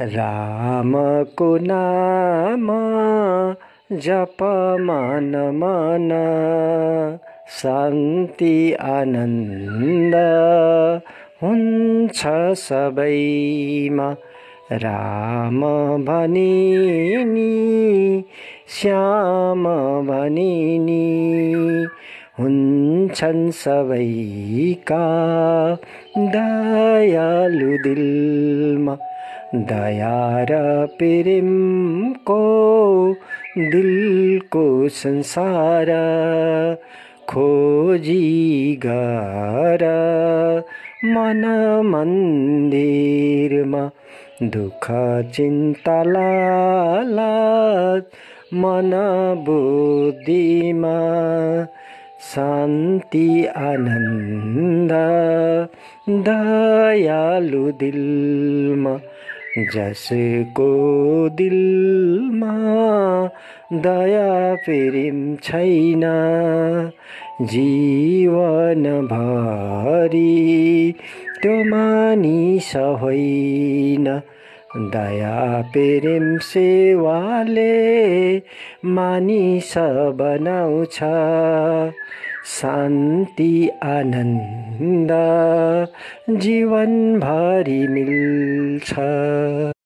रामको नाम जप मन मन शान्ति आनन्द हुन्छ सबैमा। राम भनिनी श्याम भनिनी हुन्छन् सबैका दयालु दिलमा दया र प्रेमको दिलको संसार खोजी गर। मन मन्दिरमा दुःख चिन्ता लालच मन बुद्धिमा शान्ति आनन्द दयालु दिलमा जसको दिलमा दया प्रेम छैन। जीवनभरि त्यो मानिस होइन। दया प्रेम सेवाले मानिस बनाउँछ। शान्ति आनन्द जीवनभरि मिल्छ।